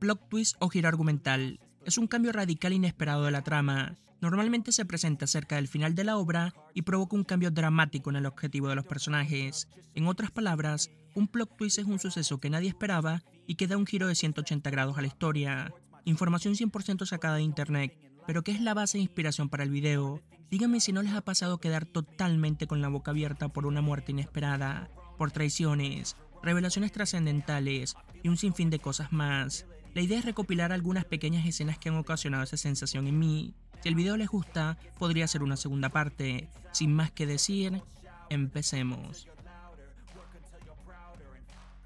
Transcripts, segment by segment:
Plot twist o giro argumental. Es un cambio radical inesperado de la trama. Normalmente se presenta cerca del final de la obra y provoca un cambio dramático en el objetivo de los personajes. En otras palabras, un plot twist es un suceso que nadie esperaba y que da un giro de 180 grados a la historia. Información 100% sacada de internet, pero ¿qué es la base de inspiración para el video? Díganme si no les ha pasado quedar totalmente con la boca abierta por una muerte inesperada, por traiciones, revelaciones trascendentales y un sinfín de cosas más. La idea es recopilar algunas pequeñas escenas que han ocasionado esa sensación en mí si el video les gusta, podría ser una segunda parte. Sin más que decir, empecemos.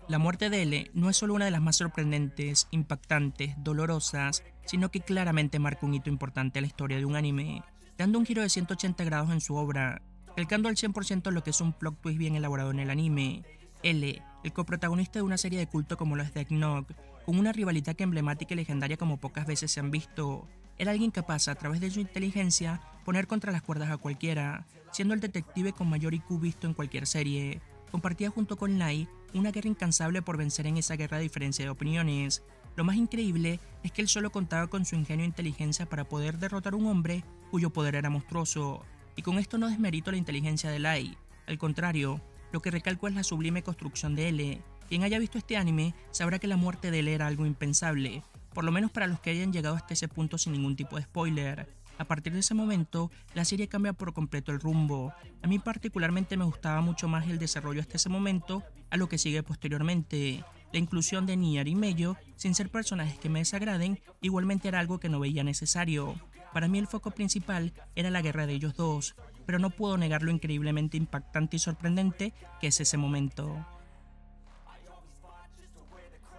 La muerte de L no es solo una de las más sorprendentes, impactantes, dolorosas, sino que claramente marca un hito importante en la historia de un anime, dando un giro de 180 grados en su obra, calcando al 100% lo que es un plot twist bien elaborado en el anime. L, el coprotagonista de una serie de culto como los Death Note, con una rivalidad emblemática y legendaria como pocas veces se han visto, era alguien capaz, a través de su inteligencia, poner contra las cuerdas a cualquiera, siendo el detective con mayor IQ visto en cualquier serie. Compartía junto con Lai una guerra incansable por vencer en esa guerra de diferencia de opiniones. Lo más increíble es que él solo contaba con su ingenio e inteligencia para poder derrotar a un hombre cuyo poder era monstruoso. Y con esto no desmerito la inteligencia de Lai. Al contrario, lo que recalco es la sublime construcción de L. Quien haya visto este anime sabrá que la muerte de L era algo impensable, por lo menos para los que hayan llegado hasta ese punto sin ningún tipo de spoiler. A partir de ese momento, la serie cambia por completo el rumbo. A mí particularmente me gustaba mucho más el desarrollo hasta ese momento a lo que sigue posteriormente. La inclusión de Nier y Mello, sin ser personajes que me desagraden, igualmente era algo que no veía necesario. Para mí el foco principal era la guerra de ellos dos, pero no puedo negar lo increíblemente impactante y sorprendente que es ese momento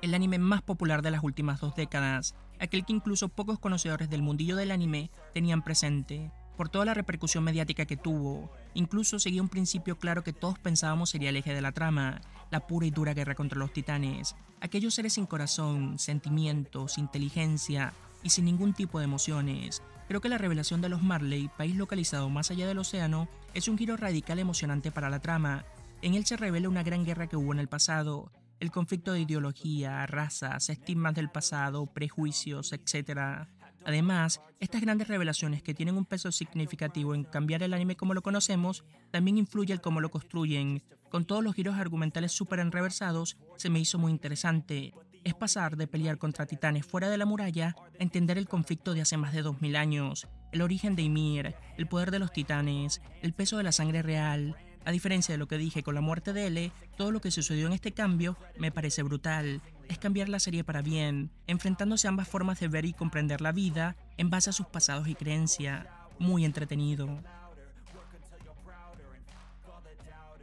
el anime más popular de las últimas dos décadas, aquel que incluso pocos conocedores del mundillo del anime tenían presente, por toda la repercusión mediática que tuvo, incluso seguía un principio claro que todos pensábamos sería el eje de la trama, la pura y dura guerra contra los titanes, aquellos seres sin corazón, sentimientos, inteligencia y sin ningún tipo de emociones. Creo que la revelación de los Marley, país localizado más allá del océano, es un giro radical emocionante para la trama. En él se revela una gran guerra que hubo en el pasado, el conflicto de ideología, razas, estigmas del pasado, prejuicios, etc. Además, estas grandes revelaciones que tienen un peso significativo en cambiar el anime como lo conocemos, también influyen en cómo lo construyen. Con todos los giros argumentales súper enreversados, se me hizo muy interesante. Es pasar de pelear contra titanes fuera de la muralla a entender el conflicto de hace más de 2000 años, el origen de Ymir, el poder de los titanes, el peso de la sangre real, a diferencia de lo que dije con la muerte de L, todo lo que sucedió en este cambio me parece brutal. Es cambiar la serie para bien, enfrentándose a ambas formas de ver y comprender la vida en base a sus pasados y creencia. Muy entretenido.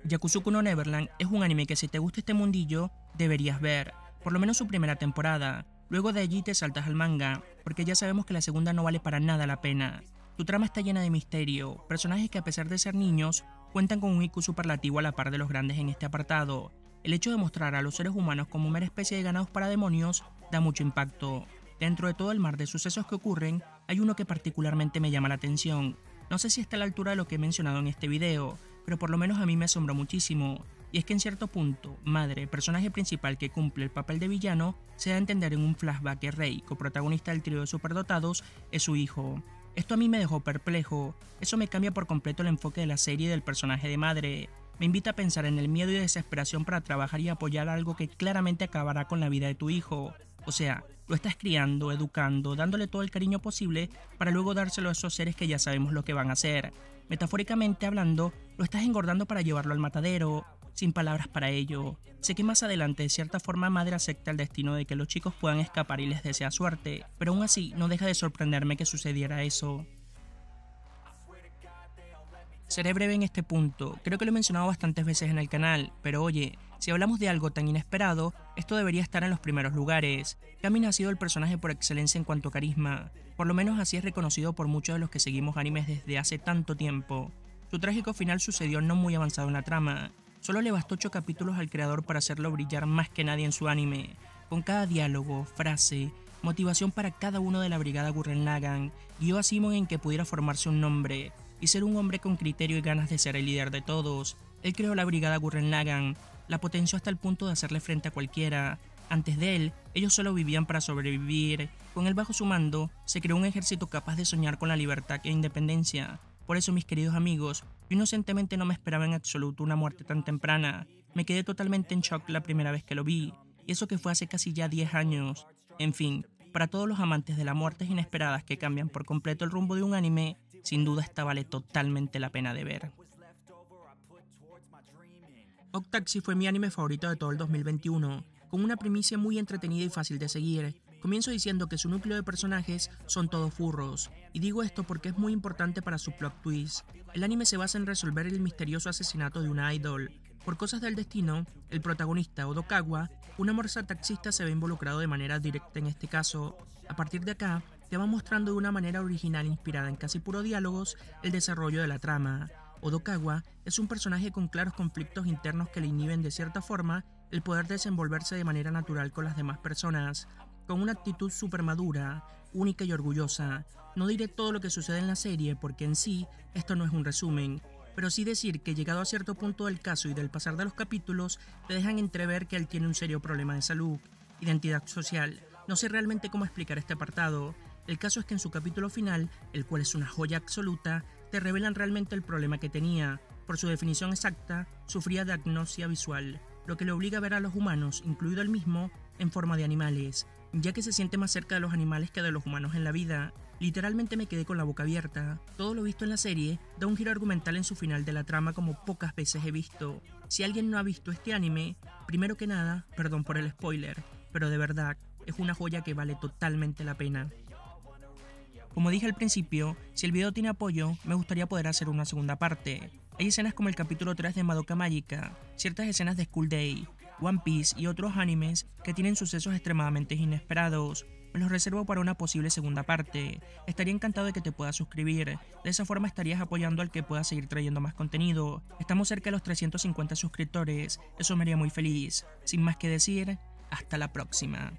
Yakuzuku no Neverland es un anime que si te gusta este mundillo, deberías ver, por lo menos su primera temporada. Luego de allí te saltas al manga, porque ya sabemos que la segunda no vale para nada la pena. Tu trama está llena de misterio, personajes que a pesar de ser niños, cuentan con un IQ superlativo a la par de los grandes en este apartado. El hecho de mostrar a los seres humanos como mera especie de ganados para demonios da mucho impacto. Dentro de todo el mar de sucesos que ocurren, hay uno que particularmente me llama la atención. No sé si está a la altura de lo que he mencionado en este video, pero por lo menos a mí me asombró muchísimo. Y es que en cierto punto, Madre, personaje principal que cumple el papel de villano, se da a entender en un flashback que Rey, coprotagonista del trío de superdotados, es su hijo. Esto a mí me dejó perplejo, eso me cambia por completo el enfoque de la serie del personaje de madre, me invita a pensar en el miedo y desesperación para trabajar y apoyar algo que claramente acabará con la vida de tu hijo. O sea, lo estás criando, educando, dándole todo el cariño posible para luego dárselo a esos seres que ya sabemos lo que van a hacer. Metafóricamente hablando, lo estás engordando para llevarlo al matadero, sin palabras para ello. Sé que más adelante de cierta forma Madre acepta el destino de que los chicos puedan escapar y les desea suerte, pero aún así no deja de sorprenderme que sucediera eso. Seré breve en este punto, creo que lo he mencionado bastantes veces en el canal, pero oye, si hablamos de algo tan inesperado, esto debería estar en los primeros lugares. Kami ha sido el personaje por excelencia en cuanto a carisma, por lo menos así es reconocido por muchos de los que seguimos animes desde hace tanto tiempo. Su trágico final sucedió no muy avanzado en la trama, Solo le bastó 8 capítulos al creador para hacerlo brillar más que nadie en su anime, con cada diálogo, frase, motivación para cada uno de la brigada Gurren Lagann, guió a Simon en que pudiera formarse un nombre y ser un hombre con criterio y ganas de ser el líder de todos. Él creó la brigada Gurren Lagann, la potenció hasta el punto de hacerle frente a cualquiera. Antes de él, ellos solo vivían para sobrevivir. Con él bajo su mando, se creó un ejército capaz de soñar con la libertad e independencia. Por eso, mis queridos amigos, yo inocentemente no me esperaba en absoluto una muerte tan temprana. Me quedé totalmente en shock la primera vez que lo vi, y eso que fue hace casi ya 10 años. En fin, para todos los amantes de las muertes inesperadas que cambian por completo el rumbo de un anime, sin duda esta vale totalmente la pena de ver. Octaxi fue mi anime favorito de todo el 2021, con una primicia muy entretenida y fácil de seguir. Comienzo diciendo que su núcleo de personajes son todos furros, y digo esto porque es muy importante para su plot twist. El anime se basa en resolver el misterioso asesinato de una idol. Por cosas del destino, el protagonista Odokawa, una morsa taxista, se ve involucrado de manera directa en este caso. A partir de acá, te va mostrando de una manera original inspirada en casi puro diálogos el desarrollo de la trama. Odokawa es un personaje con claros conflictos internos que le inhiben de cierta forma el poder desenvolverse de manera natural con las demás personas, con una actitud súper madura, única y orgullosa. No diré todo lo que sucede en la serie porque en sí esto no es un resumen, pero sí decir que llegado a cierto punto del caso y del pasar de los capítulos, te dejan entrever que él tiene un serio problema de salud, identidad social. No sé realmente cómo explicar este apartado. El caso es que en su capítulo final, el cual es una joya absoluta, te revelan realmente el problema que tenía. Por su definición exacta, sufría de agnosia visual, lo que le obliga a ver a los humanos, incluido él mismo, en forma de animales, ya que se siente más cerca de los animales que de los humanos en la vida. Literalmente me quedé con la boca abierta. Todo lo visto en la serie da un giro argumental en su final de la trama como pocas veces he visto. Si alguien no ha visto este anime, primero que nada, perdón por el spoiler, pero de verdad, es una joya que vale totalmente la pena. Como dije al principio, si el video tiene apoyo, me gustaría poder hacer una segunda parte. Hay escenas como el capítulo 3 de Madoka Magica, ciertas escenas de School Day, One Piece y otros animes que tienen sucesos extremadamente inesperados. Me los reservo para una posible segunda parte. Estaría encantado de que te puedas suscribir. De esa forma estarías apoyando al que pueda seguir trayendo más contenido. Estamos cerca de los 350 suscriptores. Eso me haría muy feliz. Sin más que decir, hasta la próxima.